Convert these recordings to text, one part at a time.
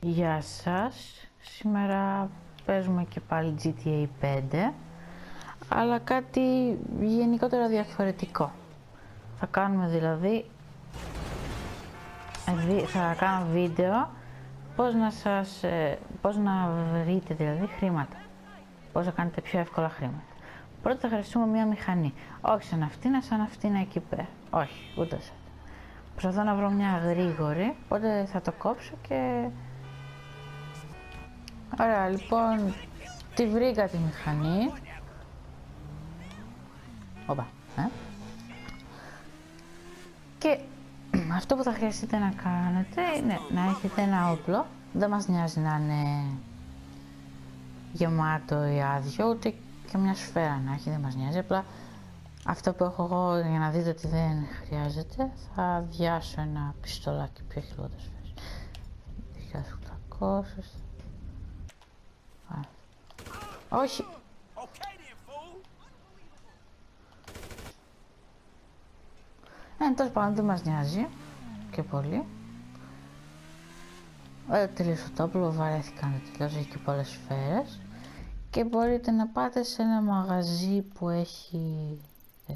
Γεια σας. Σήμερα παίζουμε και πάλι GTA 5 αλλά κάτι γενικότερα διαφορετικό. Θα κάνουμε δηλαδή θα κάνω βίντεο. Πώς να σας ε, πώς να βρείτε δηλαδή χρήματα. Πώς να κάνετε πιο εύκολα χρήματα. Πρώτα θα χρειαστούμε μια μηχανή. Όχι σαν αυτήν, σαν αυτήν εκεί πέρα όχι, ούτε σαν Προσπαθώ να βρω μια γρήγορη, οπότε θα το κόψω και... Ωραία, λοιπόν, τη βρήκα τη μηχανή. Οπα, ε. Και αυτό που θα χρειαστείτε να κάνετε είναι να έχετε ένα όπλο. Δεν μας νοιάζει να είναι γεμάτο ή άδειο, ούτε και μια σφαίρα να έχει, δεν μας νοιάζει. Απλά αυτό που έχω εγώ για να δείτε ότι δεν χρειάζεται, θα διάσω ένα πιστολάκι πιο έχει λιγότερες σφαίρες. 1800. Όχι. Ε, τέλος πάντων δεν μας νοιάζει και πολύ. Ε, τελείωσε το όπλο, βαρέθηκα να τελειώσει, έχει και πολλές σφαίρες. Και μπορείτε να πάτε σε ένα μαγαζί που έχει ε,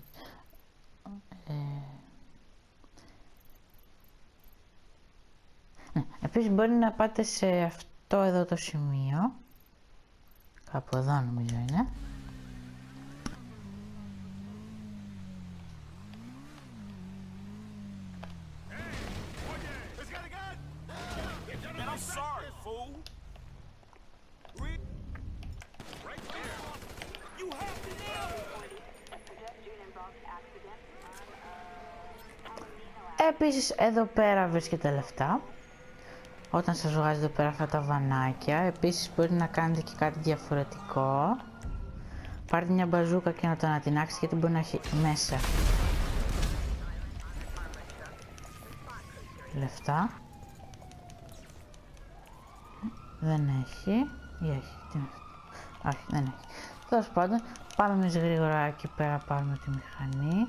ναι. Επίσης μπορεί να πάτε σε αυτό εδώ το σημείο κάπου εδώ νομίζω είναι Επίσης εδώ πέρα βρίσκεται λεφτά. Όταν σας βγάζει εδώ πέρα αυτά τα βανάκια. Επίσης μπορείτε να κάνετε και κάτι διαφορετικό. Πάρτε μια μπαζούκα και να το ανατινάξετε γιατί μπορεί να έχει μέσα. Λεφτά. Δεν έχει. Ή έχει. Τι είναι αυτό; Όχι, δεν έχει. Τέλος πάντων, πάμε εμείς γρήγορα εκεί πέρα πάρουμε τη μηχανή.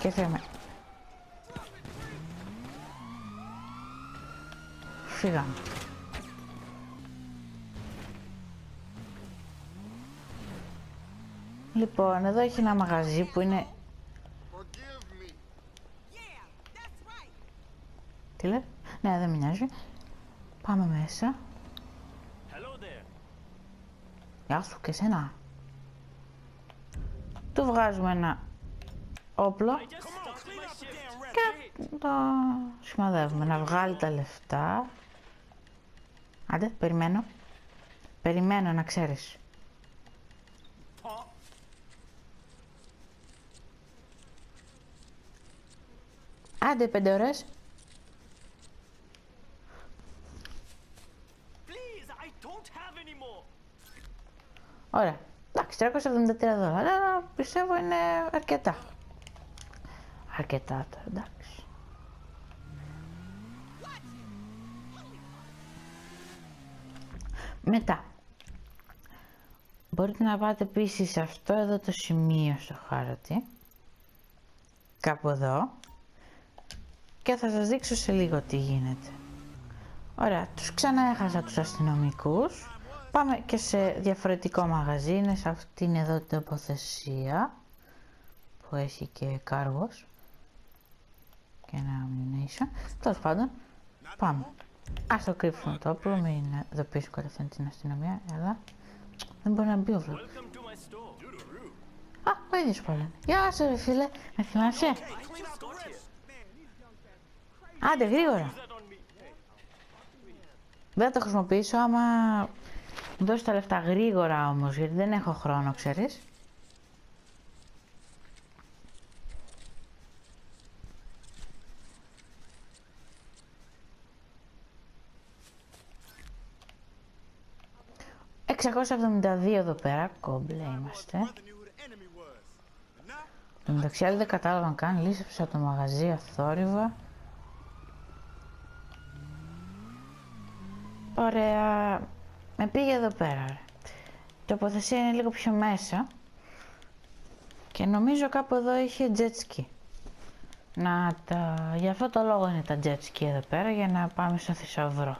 Και θέμε. Φύγαμε. Λοιπόν, εδώ έχει ένα μαγαζί που είναι... Τι λέει; Ναι, δεν με νοιάζει. Πάμε μέσα. Γεια σου και σένα. Του βγάζουμε ένα όπλο και το σημαδεύουμε. Να βγάλει τα λεφτά. Άντε, περιμένω. Περιμένω να ξέρεις. Άντε, πέντε ώρες. Ωραία. Εντάξει, 373 δολάρια πιστεύω είναι αρκετά. Αρκετά τώρα, εντάξει. Μετά. Μπορείτε να πάτε επίσης σε αυτό εδώ το σημείο στο χάρτη. Κάπου εδώ. Και θα σας δείξω σε λίγο τι γίνεται. Ωραία, τους ξανά έχασα τους αστυνομικούς. Πάμε και σε διαφορετικό μαγαζί, είναι σε αυτήν εδώ την τοποθεσία που έχει και κάργος και ένα ammunition. Τέλος πάντων, πάμε. Α το κρύψουμε το όπλο, μην ειδοποιήσουμε κατευθείαν την αστυνομία, αλλά δεν μπορεί να μπει ο βλέπει. Α, ο ίδιος πάλι. Γεια σου, ρε φίλε, με θυμάσαι; Άντε, γρήγορα. Δεν θα το χρησιμοποιήσω άμα μου δώσεις τα λεφτά γρήγορα όμως, γιατί δεν έχω χρόνο, ξέρεις. ...672 εδώ πέρα, κόμπλε είμαστε. Το μεταξύ άλλοι δεν κατάλαβαν καν, λύσεψα το μαγαζί αθόρυβα. Ωραία. Με πήγε εδώ πέρα. Η τοποθεσία είναι λίγο πιο μέσα. Και νομίζω κάπου εδώ είχε jet ski. Να τα... Γι' αυτό το λόγο είναι τα jet ski εδώ πέρα, για να πάμε στο θησαυρό.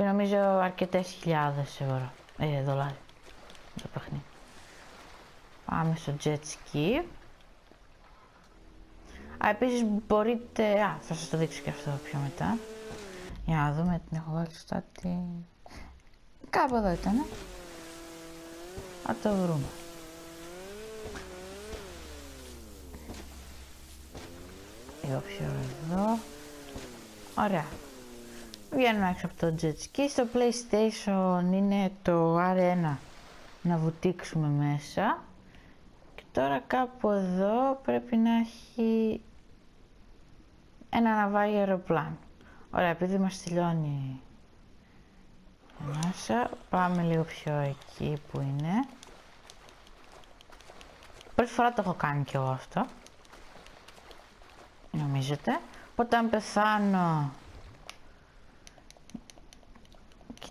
Που νομίζω αρκετές χιλιάδες ευρώ, ε, δολάρια το παιχνίδι. Πάμε στο jet ski. Α, επίσης μπορείτε... Α, θα σας το δείξω και αυτό πιο μετά. Για να δούμε την έχω βάλει στο τι... Κάπου εδώ ήταν. Θα το βρούμε. Λίγο πιο εδώ. Ωραία. Βγαίνουμε έξω από το jet ski. Στο PlayStation είναι το R1 να βουτήξουμε μέσα. Και τώρα κάπου εδώ πρέπει να έχει ένα ναυάγιο αεροπλάνο. Ωραία, επειδή μας τελειώνει μέσα, πάμε λίγο πιο εκεί που είναι. Πρώτη φορά το έχω κάνει κι εγώ αυτό. Νομίζετε. Οπότε αν πεθάνω...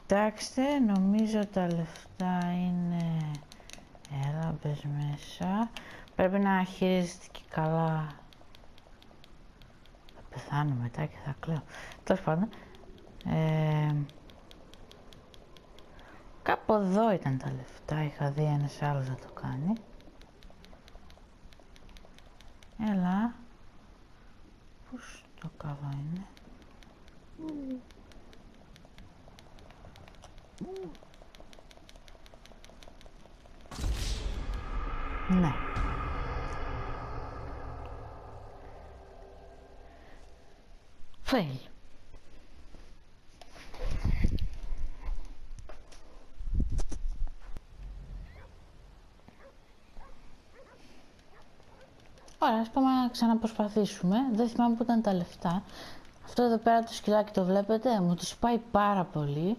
Κοιτάξτε, νομίζω τα λεφτά είναι... Έλα, μπες μέσα. Πρέπει να χειρίζεται και καλά. Θα πεθάνω μετά και θα κλαίω. Τέλος πάντων. Ε, κάπου εδώ ήταν τα λεφτά. Είχα δει ένας άλλος να το κάνει. Έλα. Πώς το καλό είναι. Ναι. Fail. Ωραία, ας πάμε να ξαναπροσπαθήσουμε. Δεν θυμάμαι που ήταν τα λεφτά. Αυτό εδώ πέρα το σκυλάκι το βλέπετε, μου το σπάει πάρα πολύ.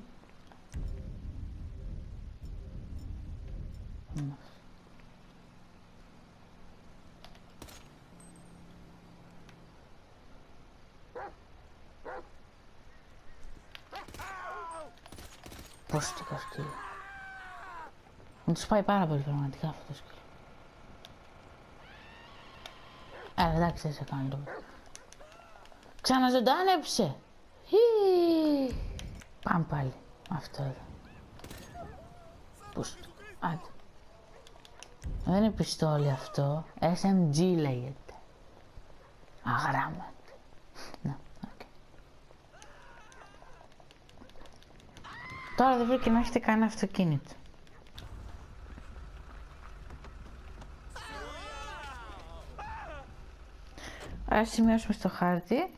Πώς το σκύλο. Μου το σπάει πάρα πολύ πραγματικά αυτό το σκύλο. Ε, εντάξει, δεν σε κάνω το. Ξαναζωντάνεψε. Χι. Πάμε πάλι. Αυτό εδώ. Πούς. Άντε. Δεν είναι πιστόλι αυτό. SMG λέγεται. Αγράμματο. Ναι, okay. Τώρα δεν βρήκε να έχετε κανένα αυτοκίνητο. Ας σημειώσουμε στο χάρτη.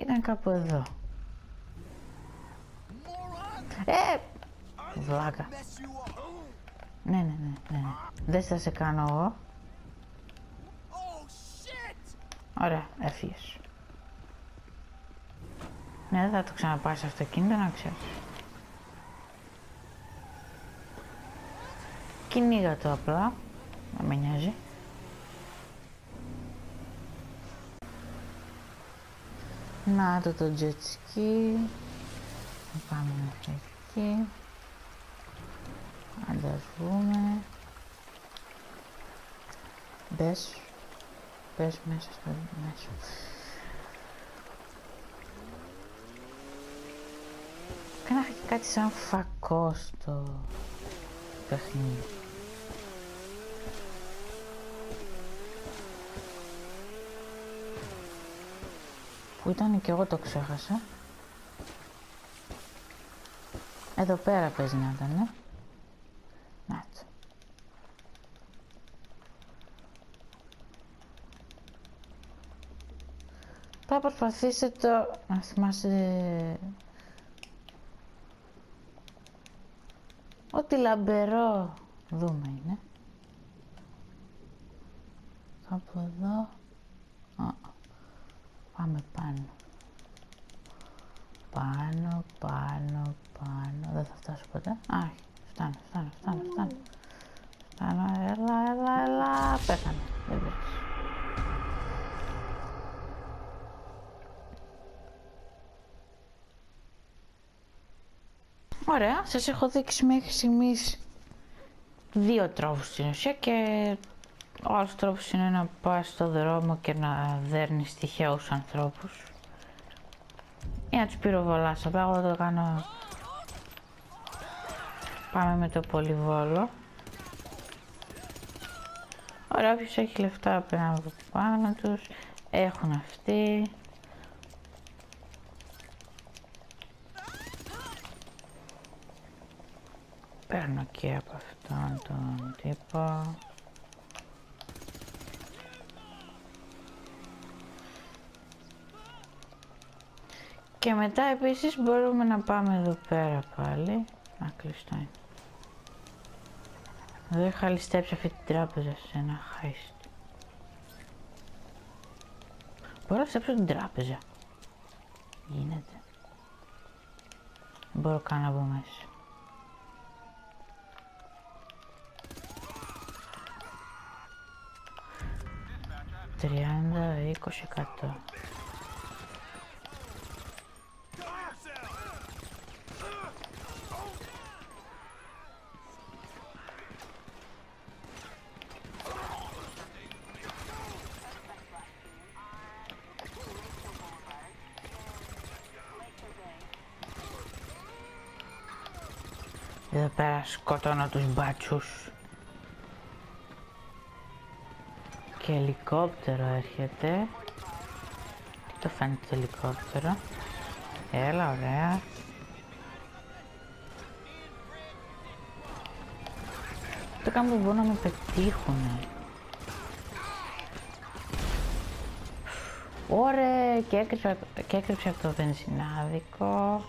Ήταν κάπου εδώ. Ε! Βλάκα. Ναι, ναι, ναι, ναι. Δεν θα σε κάνω εγώ. Ωραία, έφυγες. Ναι, δεν θα το ξαναπάρει στο αυτοκίνητο, να ξέρεις. Κυνήγα το απλά. Δεν με νοιάζει. Να το το jet ski. Πάμε μέχρι εκεί. Αν τα βγούμε. Μπες. Μπες μέσα στο μέσο. Κάνα κάτι σαν φακό στο παιχνίδι. Που ήταν και εγώ το ξέχασα. Εδώ πέρα παίζει να ήταν, ναι. Να το. Θα προσπαθήσετε το... να θυμάσαι... Ό,τι λαμπερό δούμε είναι. Κάπου εδώ. Πάμε πάνω. Πάνω, πάνω, πάνω. Δεν θα φτάσω ποτέ. Α, φτάνω, φτάνω, φτάνω, φτάνω. Φτάνω, έλα, έλα, έλα. Πέθανε. Δεν πειράζει. Ωραία, σας έχω δείξει μέχρι στιγμής δύο τρόπους στην ουσία και Ο άλλος τρόπος είναι να πας στο δρόμο και να δέρνεις τυχαίους ανθρώπους. Ή να τους πυροβολάς. Απλά εγώ το κάνω... Πάμε με το πολυβόλο. Ωραία, όποιος έχει λεφτά πρέπει από πάνω τους. Έχουν αυτοί. Παίρνω και από αυτόν τον τύπο. Και μετά επίσης μπορούμε να πάμε εδώ πέρα πάλι. Να κλειστό είναι. Εδώ είχα ληστέψει αυτή την τράπεζα σε ένα heist. Μπορώ να ληστέψω την τράπεζα. Γίνεται. Δεν μπορώ καν να μπω μέσα. Τριάντα, είκοσι, εκατό. Εδώ πέρα σκοτώνω τους μπάτσους. Και ελικόπτερο έρχεται. Τι το φαίνεται το ελικόπτερο; Έλα, ωραία. Το κάνω που μπορούν να με πετύχουνε. Ωραία, και έκρυψα, και έκρυψα από το βενζινάδικο.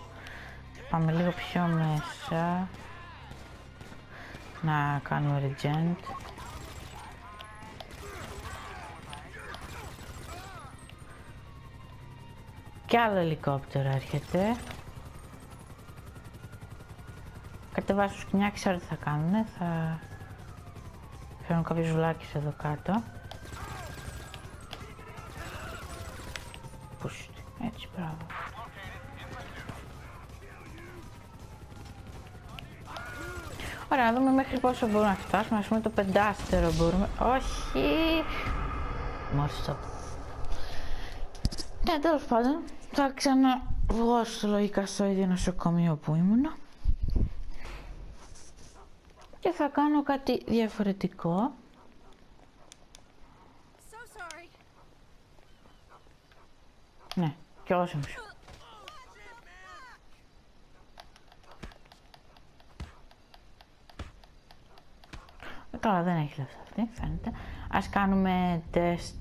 Πάμε λίγο πιο μέσα να κάνουμε regent. Κι άλλο ελικόπτερο έρχεται. Κατεβάσω σκηνιά, ξέρω τι θα κάνουνε. Θα φέρνω κάποιους βλάκες εδώ κάτω. Έτσι, Ωραία, να δούμε μέχρι πόσο μπορούμε να φτάσουμε. Ας πούμε το πεντάστερο μπορούμε. Όχι! Μόλις Ναι, τέλος πάντων, θα ξαναβγώ στο λογικά στο ίδιο νοσοκομείο που ήμουνα. Και θα κάνω κάτι διαφορετικό. Ναι, και όσο μου Καλά, δεν έχει λεφτά αυτή, φαίνεται. Ας κάνουμε τεστ.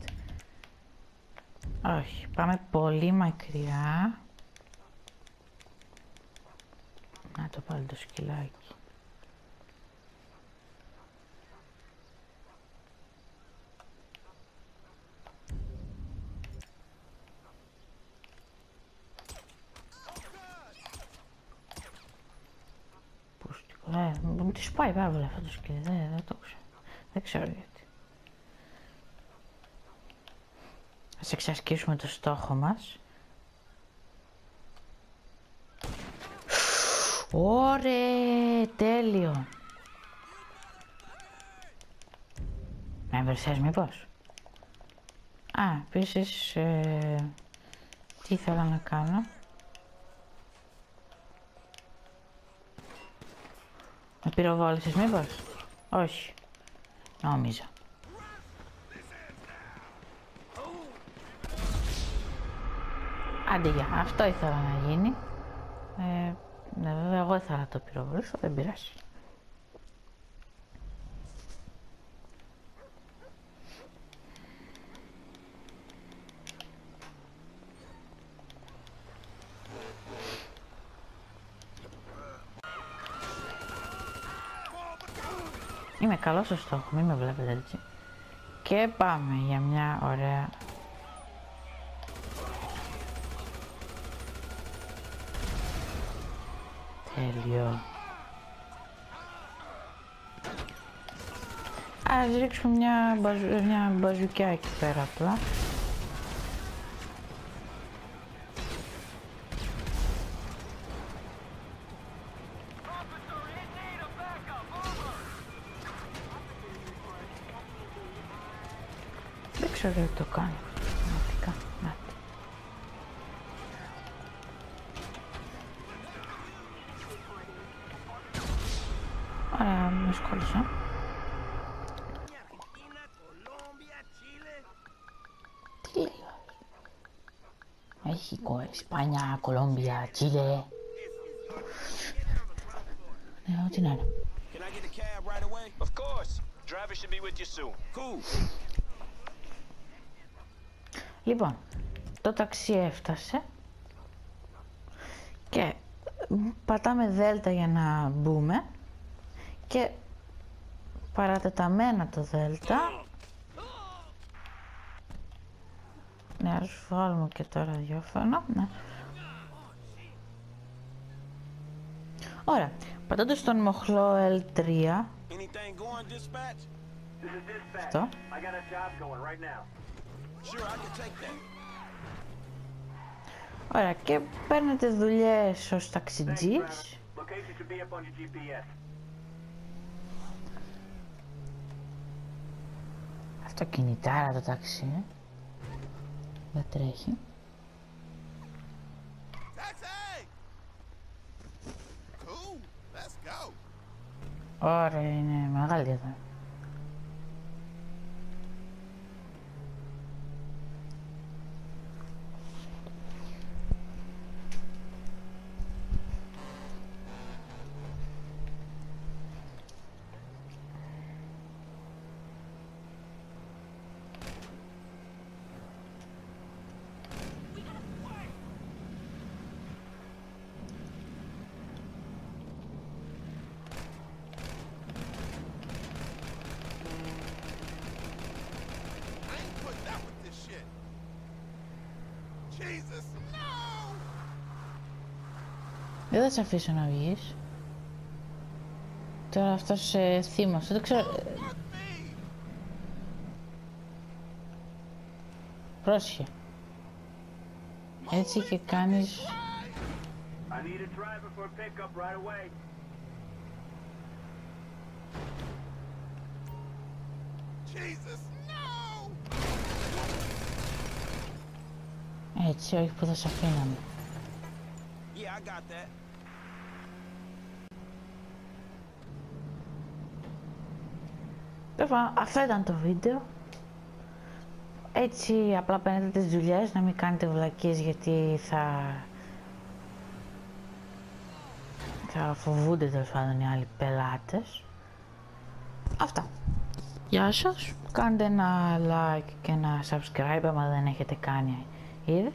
Όχι, πάμε πολύ μακριά. Να το πάλι το σκυλάκι. Ε, μου τη πάει πάρα πολύ αυτό το σκυλί, δεν, δεν το ξέρω. Δεν ξέρω γιατί. Ας εξασκήσουμε το στόχο μας. Ωραία, τέλειο. Να ευρεσιάς μήπως; Α, επίσης, ε, τι ήθελα να κάνω. Με πυροβόλησες μήπως; Όχι. Νόμιζα. Άντε για, αυτό ήθελα να γίνει. Ε, ναι, βέβαια εγώ ήθελα το πυροβολήσω, δεν πειράζει. Είμαι καλός στο στόχο, μην με βλέπετε έτσι. Και πάμε για μια ωραία... Τέλειο. Ας ρίξουμε μια, μπαζου... μια μπαζουκιά εκεί πέρα απλά. México, España, Colombia, Chile. No, no. Can I get a cab right away? Of course. Driver should be with you soon. Cool. Λοιπόν, το ταξί έφτασε και πατάμε δέλτα για να μπούμε και παρατεταμένα το δέλτα ναι, ας βάλουμε και το ραδιόφωνο ναι. Ωραία, πατώντας τον μοχλό L3 Anything going, dispatch? This is dispatch. αυτό Ωραία, και παίρνετε δουλειές ως Thanks, ταξιτζής driver. Location should be up on your GPS. Αυτό κινητάρα το ταξί ε. Δεν τρέχει Taxi! Cool. Let's go. Ωραία, είναι μεγάλη εδώ. Δεν θα σε αφήσω να βγεις. Τώρα αυτός ε, θύμωσε, δεν ξέρω... ε, Fuck me! Πρόσχε. Έτσι και κάνεις... I Έτσι, όχι που θα σε αφήναμε. Yeah, I got that. Λοιπόν, αυτό ήταν το βίντεο. Έτσι απλά παίρνετε τις δουλειές, να μην κάνετε βλακίες γιατί θα... θα φοβούνται τέλος πάντων οι άλλοι πελάτες. Αυτά. Γεια σας. Κάντε ένα like και ένα subscribe άμα δεν έχετε κάνει ήδη.